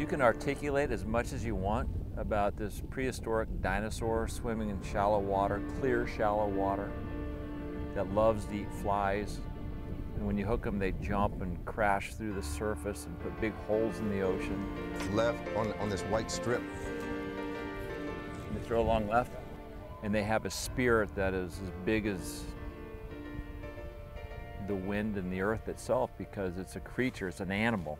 You can articulate as much as you want about this prehistoric dinosaur swimming in shallow water, clear shallow water, that loves to eat flies. And when you hook them, they jump and crash through the surface and put big holes in the ocean. Left on, on this white strip. And They throw a long left, and they have a spirit that is as big as the wind and the earth itself because it's a creature, it's an animal.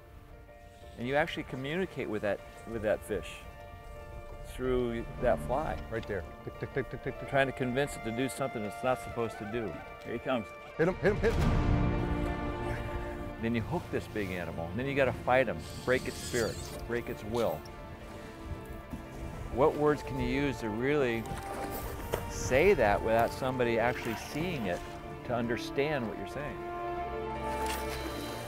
And you actually communicate with that, with that fish through that fly. Right there. Tick, tick, tick, tick, tick, tick. Trying to convince it to do something it's not supposed to do. Here he comes. Hit him, hit him, hit him. Then you hook this big animal. Then you got to fight him, break its spirit, break its will. What words can you use to really say that without somebody actually seeing it to understand what you're saying?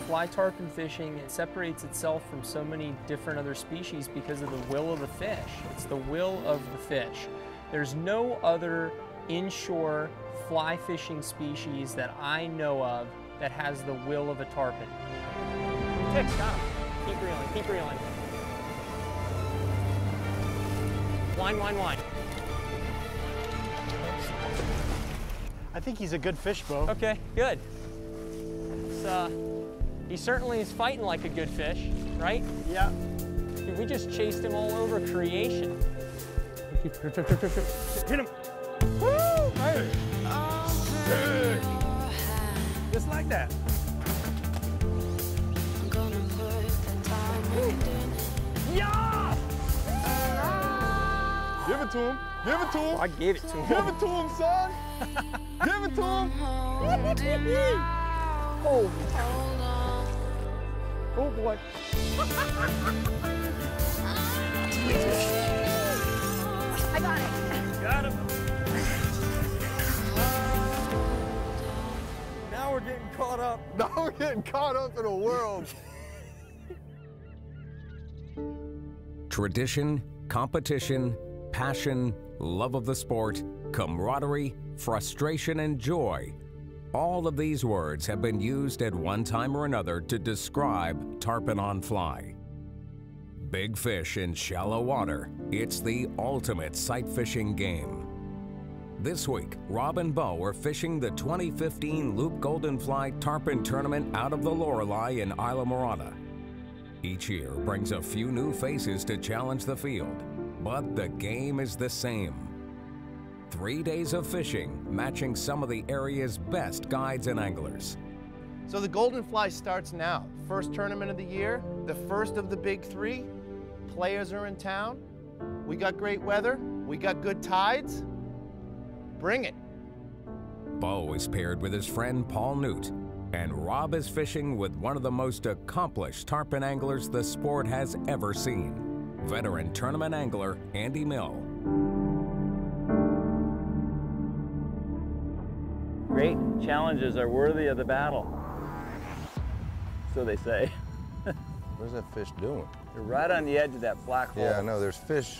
Fly tarpon fishing it separates itself from so many different other species because of the will of the fish. It's the will of the fish. There's no other inshore fly fishing species that I know of that has the will of a tarpon. Tick, got him. Keep reeling, keep reeling. Line, line, line. I think he's a good fish, Bou. Okay, good. It's, uh, he certainly is fighting like a good fish, right? Yeah. Dude, we just chased him all over creation. Hit him. Woo! Hey. Just like that. Yeah! Give it to him. Give it to him. I gave it to him. Give it to him, son. Give it to him. Oh, oh boy. I got it. Got him. Now we're getting caught up. Now we're getting caught up in a world. Tradition, competition, passion, love of the sport, camaraderie, frustration, and joy. All of these words have been used at one time or another to describe tarpon on fly. Big fish in shallow water, it's the ultimate sight fishing game. This week, Rob and Bou are fishing the 2015 Loop Golden Fly Tarpon Tournament out of the Lorelei in Islamorada. Each year brings a few new faces to challenge the field, but the game is the same. Three days of fishing, matching some of the area's best guides and anglers. So the Golden Fly starts now. First tournament of the year, the first of the big three. Players are in town. We got great weather. We got good tides. Bring it. Bou is paired with his friend Paul Newt, and Rob is fishing with one of the most accomplished tarpon anglers the sport has ever seen, veteran tournament angler Andy Mill. Great challenges are worthy of the battle. So they say. What's that fish doing? They're right on the edge of that black hole. Yeah, I know. There's fish.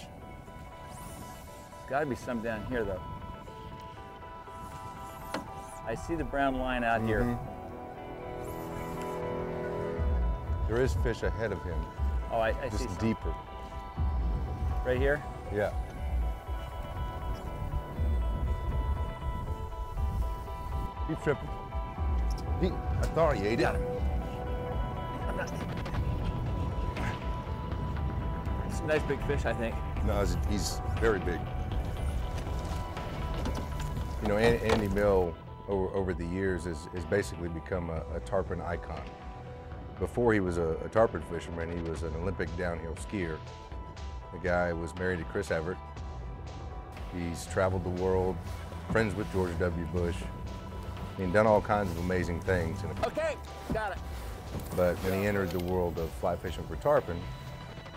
There's got to be some down here, though. I see the brown line out here. Mhm. There is fish ahead of him, Oh, I, I see just deeper. Right here? Yeah. He's tripping. He, I thought he ate it. It's a nice big fish, I think. No, he's, he's very big. You know, An- Andy Mill over, over the years has, has basically become a, a tarpon icon. Before he was a, a tarpon fisherman, he was an Olympic downhill skier. The guy was married to Chris Evert. He's traveled the world, friends with George W. Bush, and done all kinds of amazing things. And Okay, got it. but when he entered the world of fly fishing for tarpon,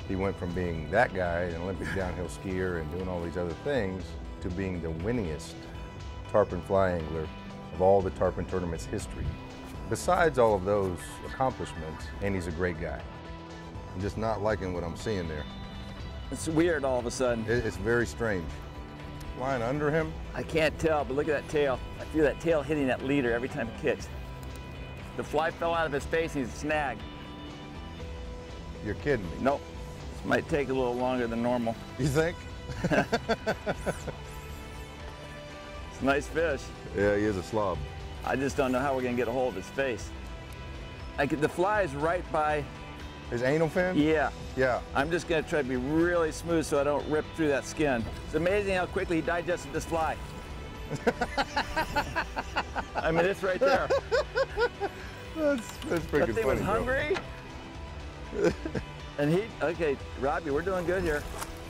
he went from being that guy, an Olympic downhill skier, and doing all these other things, to being the winningest tarpon fly angler of all the tarpon tournaments history. Besides all of those accomplishments, Andy's a great guy. I'm just not liking what I'm seeing there. It's weird all of a sudden. It- It's very strange. Flying under him, I can't tell, but look at that tail. I feel that tail hitting that leader every time it kicks. The fly fell out of his face he's snagged. you're kidding me. Nope. This might take a little longer than normal. You think? It's a nice fish. Yeah, he is a slob. I just don't know how we're gonna get a hold of his face. I could, the fly is right by, His anal fin? yeah. Yeah. I'm just gonna try to be really smooth so I don't rip through that skin. It's amazing how quickly he digested this fly. I mean, it's right there. That's, that's freaking That thing funny. was hungry. and he, okay, Robbie, we're doing good here.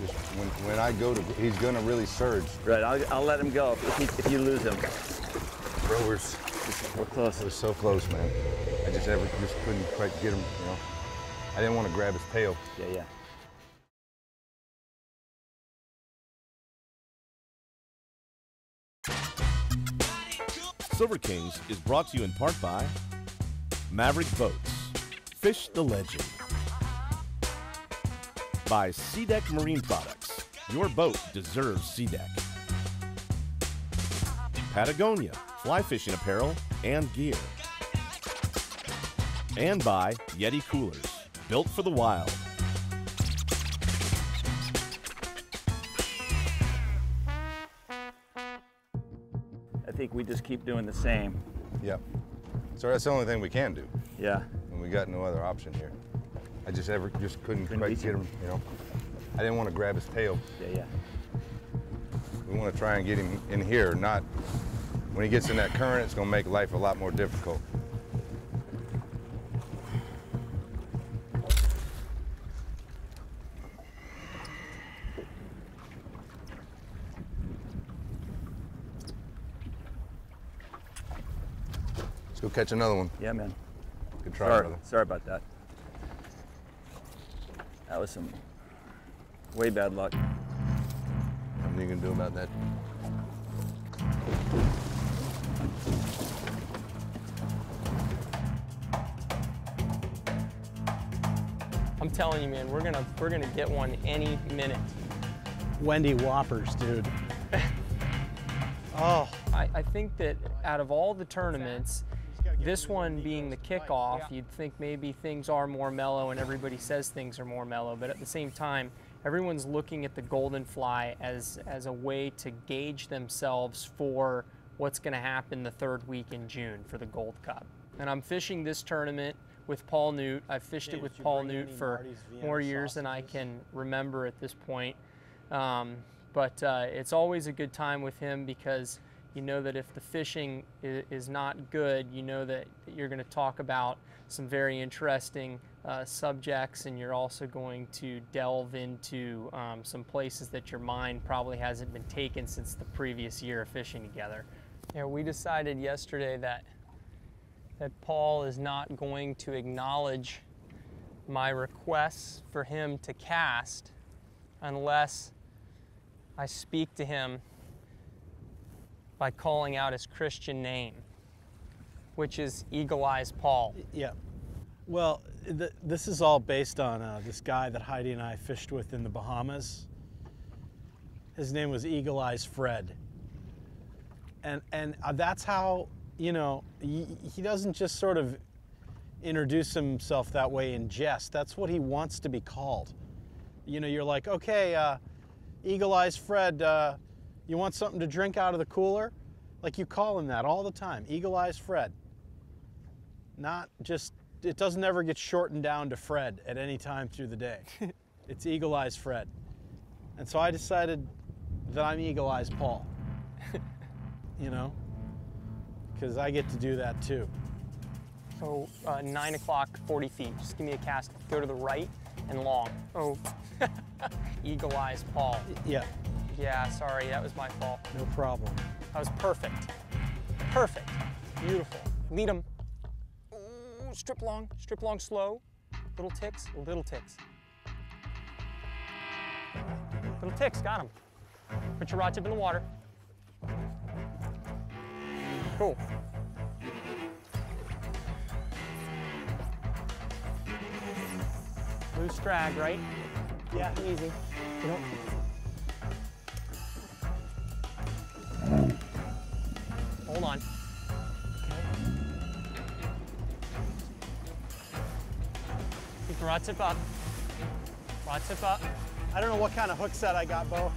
Just when, when I go to, he's gonna really surge. Right, I'll, I'll let him go if, he, if you lose him. Bro, we're, We're close. we're so close, man. I just ever just couldn't quite get him, you know. I didn't want to grab his tail. Yeah, yeah. Silver Kings is brought to you in part by Maverick Boats, Fish the Legend, by SeaDeck Marine Products. Your boat deserves SeaDeck. Patagonia, fly fishing apparel and gear. And by Yeti Coolers, built for the wild. I think we just keep doing the same. Yep. So that's the only thing we can do, Yeah. and we got no other option here. I just ever just couldn't, Couldn't quite get him. him, you know. I didn't want to grab his tail. Yeah, yeah. We want to try and get him in here, not when he gets in that current, it's going to make life a lot more difficult. Let's go catch another one. Yeah, man. Good try, Sorry, brother. sorry about that. That was some way bad luck. Nothing you can do about that. I'm telling you, man, we're gonna we're gonna get one any minute. Wendy Whoppers, dude. oh, I, I think that out of all the tournaments, this one being the kickoff, you'd think maybe things are more mellow and everybody says things are more mellow, but at the same time, everyone's looking at the golden fly as as a way to gauge themselves for what's going to happen the third week in June for the Gold Cup. And I'm fishing this tournament with Paul Newt. I've fished it with Paul Newt for more years than I can remember at this point. Um, but uh, it's always a good time with him because you know that if the fishing is, not good, you know that, that you're going to talk about some very interesting uh, subjects and you're also going to delve into um, some places that your mind probably hasn't been taken since the previous year of fishing together. Yeah, we decided yesterday that that Paul is not going to acknowledge my requests for him to cast unless I speak to him by calling out his Christian name, which is Eagle Eyes Paul. yeah. Well, th- this is all based on uh, this guy that Heidi and I fished with in the Bahamas. His name was Eagle Eyes Fred. And, and uh, that's how, you know, he, he doesn't just sort of introduce himself that way in jest. That's what he wants to be called. You know, you're like, okay, uh, Eagle Eyes Fred, uh, you want something to drink out of the cooler? Like you call him that all the time, Eagle Eyes Fred. Not just, it doesn't ever get shortened down to Fred at any time through the day. it's Eagle Eyes Fred. And so I decided that I'm Eagle Eyes Paul. you know? Because I get to do that too. So uh, nine o'clock, 40 feet. Just give me a cast. Go to the right and long. Oh, Eagle Eyes Paul. Yeah, Yeah, sorry, that was my fault. no problem. That was perfect. Perfect. Beautiful. Lead him. Ooh, strip long, strip long slow. Little ticks, little ticks. Little ticks, got him. Put your rod tip in the water. Cool. Loose drag, right? Yeah, easy. You know, tip up. Rod tip up. I don't know what kind of hook set I got, Bou.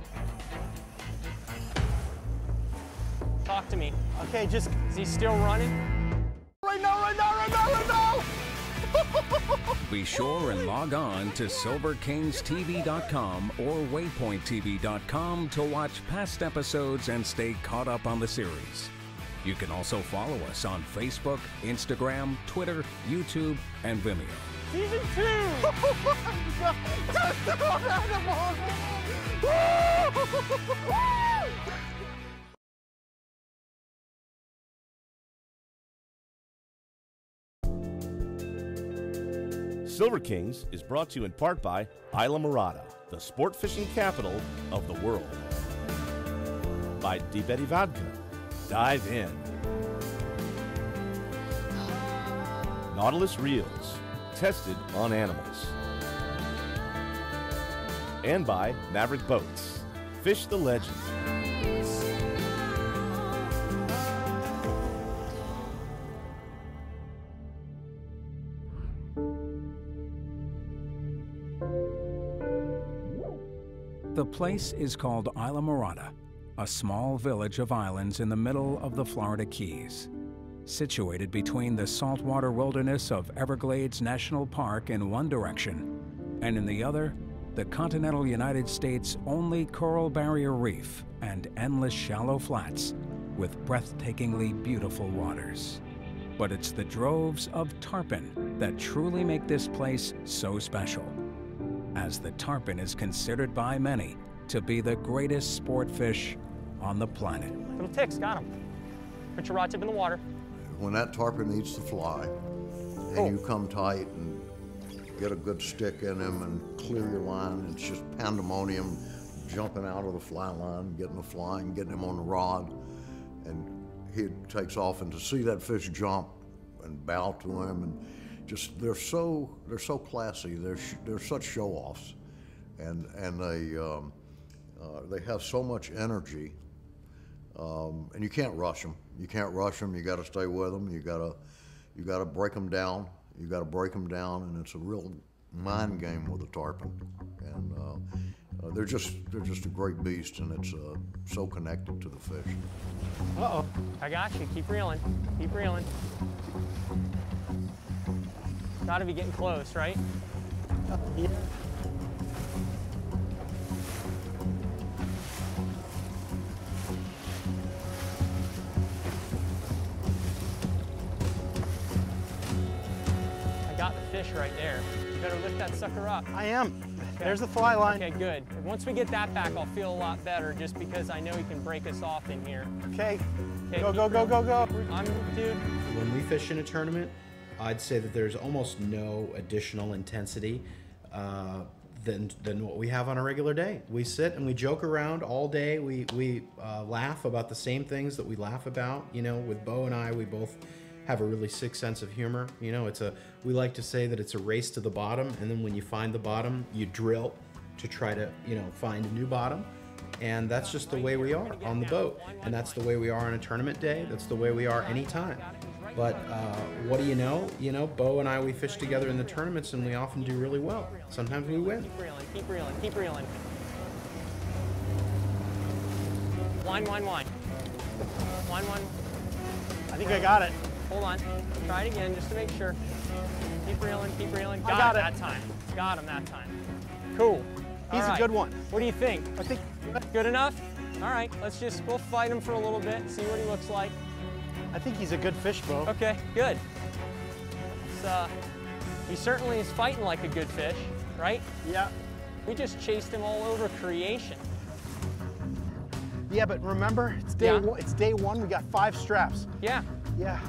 Talk to me. Okay, just Is he still running? right now, right now, right now, right now. Be sure and log on to SilverKingsTV.com or WaypointTV.com to watch past episodes and stay caught up on the series. You can also follow us on Facebook, Instagram, Twitter, YouTube, and Vimeo. Season two! Silver Kings is brought to you in part by Islamorada, the sport fishing capital of the world. By Deep Eddy Vodka. Dive in. Nautilus Reels, tested on animals. And by Maverick Boats. Fish the legend. The place is called Islamorada, a small village of islands in the middle of the Florida Keys. Situated between the saltwater wilderness of Everglades National Park in one direction, and in the other, the continental United States' only coral barrier reef and endless shallow flats with breathtakingly beautiful waters. But it's the droves of tarpon that truly make this place so special as the tarpon is considered by many to be the greatest sport fish on the planet. Little ticks, got them. Put your rod tip in the water. When that tarpon eats the fly, and Oh. you come tight and get a good stick in him and clear your line, it's just pandemonium, jumping out of the fly line, getting the fly and getting him on the rod, and he takes off. And to see that fish jump and bow to him, and just they're so they're so classy. They're sh- they're such show-offs, and and they um, uh, they have so much energy um, and you can't rush them. You can't rush them. You got to stay with them. You got to, you got to break them down. You got to break them down, and it's a real mind game with a tarpon. And uh, uh, they're just, they're just a great beast, and it's uh, so connected to the fish. Uh-oh. I got you. Keep reeling. Keep reeling. Gotta be getting close, right? Yeah. Fish right there. You better lift that sucker up. I am. There's the fly line. Okay, good. Once we get that back, I'll feel a lot better just because I know he can break us off in here. Okay. Okay, Go, keep go, go, go, go. I'm, dude, When we fish in a tournament, I'd say that there's almost no additional intensity uh, than, than what we have on a regular day. We sit and we joke around all day. We, we uh, laugh about the same things that we laugh about. You know, with Bou and I, we both have a really sick sense of humor. You know, it's a we like to say that it's a race to the bottom, and then when you find the bottom, you drill to try to you know find a new bottom. And that's just the way we are on the boat. And that's the way we are on a tournament day. That's the way we are anytime. But uh, what do you know? You know, Bou and I, we fish together in the tournaments and we often do really well. Sometimes we win. keep reeling, keep reeling, keep reeling. Wine, wine, wine. Wine, wine. I think I got it. Hold on. Try it again just to make sure. Keep reeling, keep reeling. Got, got it it. that time. Got him that time. Cool. He's All a good one. What do you think? I think Good enough? All right, let's just, we'll fight him for a little bit, see what he looks like. I think he's a good fish, Bou. Okay, good. Uh, he certainly is fighting like a good fish, right? Yeah. We just chased him all over creation. Yeah, but remember, it's day Yeah. one. It's day one. We got five straps. Yeah. Yeah.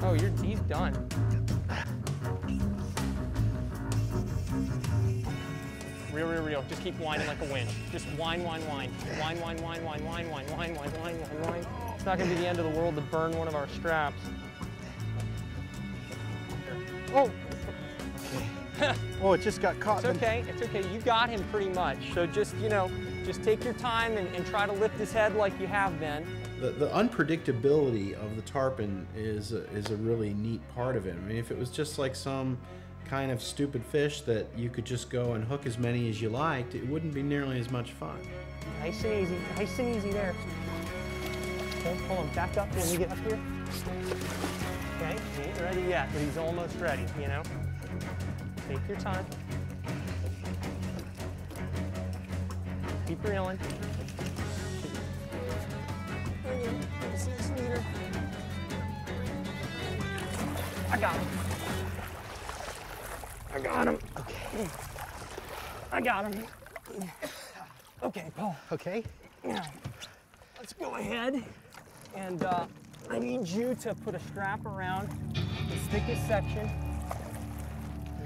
Oh, you're, he's done. Real, real, real. Just keep whining like a winch. Just whine, whine, whine. Whine, whine, whine, whine, whine, whine, whine, whine, whine, whine, whine. It's not gonna be the end of the world to burn one of our straps. Oh, Oh, it just got caught. it's okay, it's okay. You got him pretty much. So just, you know, just take your time and, and try to lift his head like you have been. The, the unpredictability of the tarpon is a, is a really neat part of it. I mean, if it was just like some kind of stupid fish that you could just go and hook as many as you liked, it wouldn't be nearly as much fun. Nice and easy, nice and easy there. Okay, pull him back up when you get up here. Okay, he ain't ready yet, but he's almost ready, you know? Take your time. Keep reeling. I got him. I got him. Okay. I got him. Okay, Paul. Okay. Now, let's go ahead and uh, I need you to put a strap around the thickest section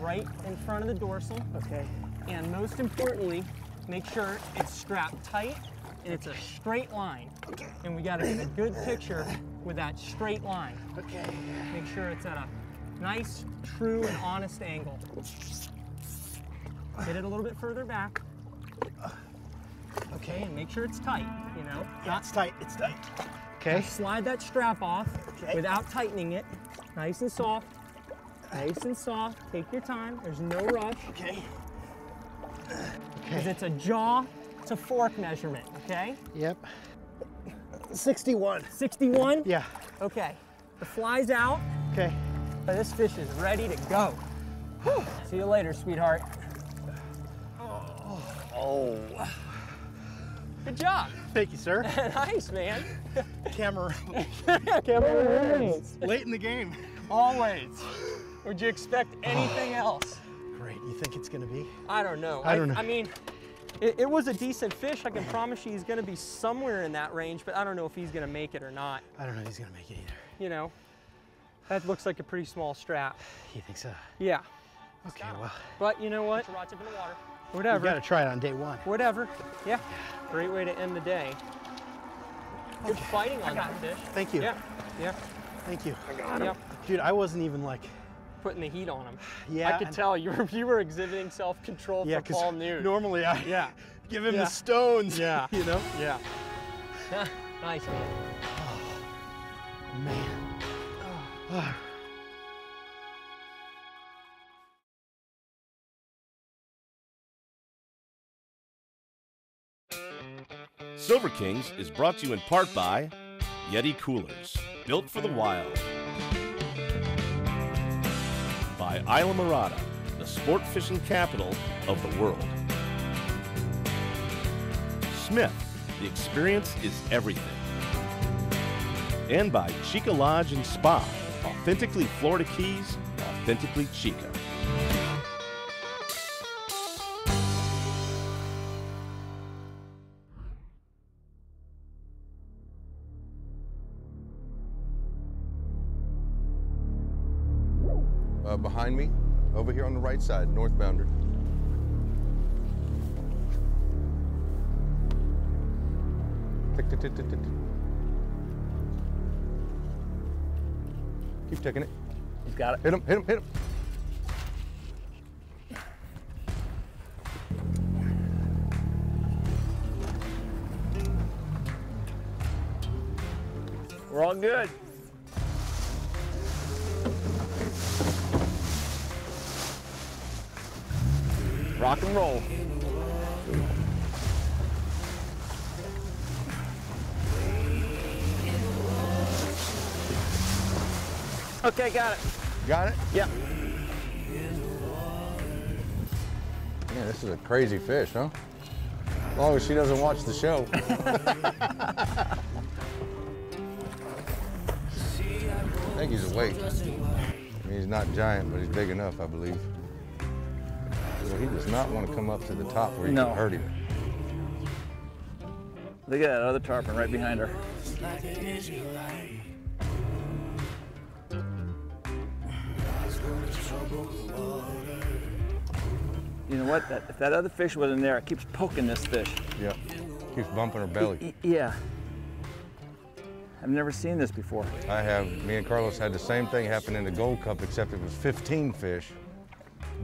right in front of the dorsal. Okay. And most importantly, make sure it's strapped tight and it's a straight line. Okay. And we gotta get a good picture with that straight line. Okay. Make sure it's at a nice, true, and honest angle. Get it a little bit further back. Okay, and make sure it's tight, you know? Yeah, it's tight, it's tight. Now Okay. slide that strap off Okay. without tightening it. Nice and soft. Nice and soft. Take your time. There's no rush. Okay. Because it's a jaw to fork measurement, okay? Yep. 61. 61? Yeah. Okay. The fly's out. Okay. but This fish is ready to go. Whew. See you later, sweetheart. Oh. Good job. Thank you, sir. nice, man. Camera. Camera. Late in the game. Always. Would you expect anything else? Great. You think it's gonna be? I don't know. I don't know. I mean, it, it was a decent fish. I can promise you he's going to be somewhere in that range, but I don't know if he's going to make it or not. I don't know if he's gonna make it either. You know, that looks like a pretty small strap. You think so? Yeah. Okay, well. But you know what? Rod tip in the water. Whatever. You gotta try it on day one. Whatever. Yeah. Great way to end the day. Good fighting on that fish. Thank you. Yeah. Yeah. Thank you. I got him. Yep. Dude, I wasn't even like, Putting the heat on him. Yeah, I could tell you were you were exhibiting self-control yeah, for Paul Newt. normally I Yeah. give him Yeah. the stones. Yeah. You know? Yeah. nice man. Oh, Man. Ah. Silver Kings is brought to you in part by Yeti Coolers, built for the wild. Islamorada, the sport fishing capital of the world. Smith, the experience is everything. And by Cheeca Lodge and Spa, authentically Florida Keys, authentically Cheeca. Uh, behind me, over here on the right side, northbounder. Tick, tick, tick, tick, tick, tick. Keep ticking it. He's got it. Hit him, hit him, hit him. We're all good. Rock and roll. Okay, got it. Got it? Yeah. Man, this is a crazy fish, huh? As long as she doesn't watch the show. I think he's awake. I mean, he's not giant, but he's big enough, I believe. So he does not want to come up to the top where you No. can hurt him. Look at that other tarpon right behind her. You know what? That, if that other fish wasn't there, it keeps poking this fish. Yep. Keeps bumping her belly. Yeah. I've never seen this before. I have, me and Carlos had the same thing happen in the Gold Cup, except it was 15 fish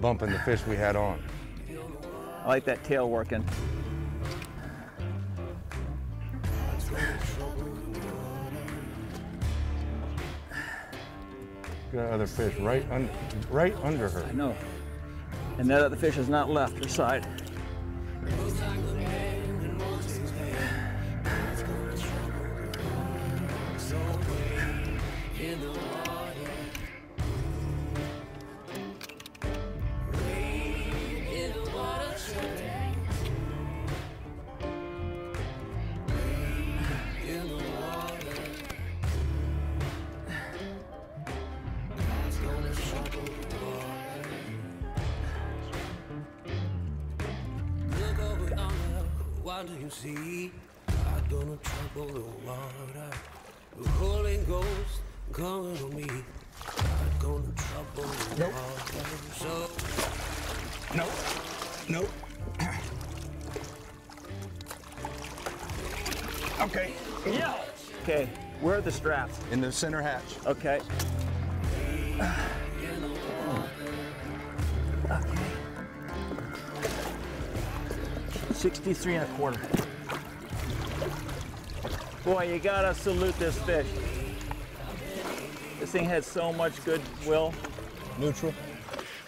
bumping the fish we had on. I like that tail working. Got other fish right under, right under her. I know. And that other fish has not left her side. What do you see? I'm gonna trouble the water. The Holy Ghost coming on me. I'm gonna trouble the Nope. water. So Nope. Nope. Okay. Yeah. Okay, where are the straps? In the center hatch. Okay. Sixty-three and a quarter. Boy, you gotta salute this fish. This thing had so much goodwill. Neutral.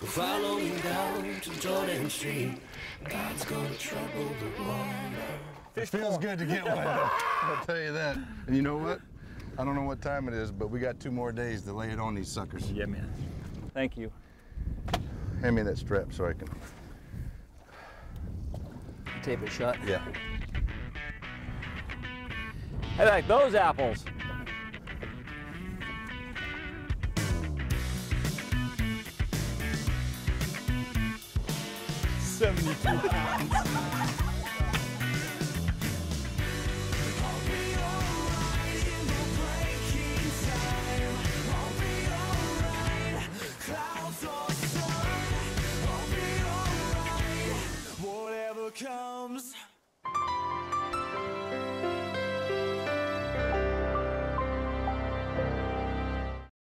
follow me down to Jordan Street. God's gonna trouble the water. It feels good to get one. I'll tell you that. And you know what? I don't know what time it is, but we got two more days to lay it on these suckers. Yeah, man. Thank you. Hand me that strap so I can. Tape it shut. Yeah. I like those apples. Seventy-two pounds.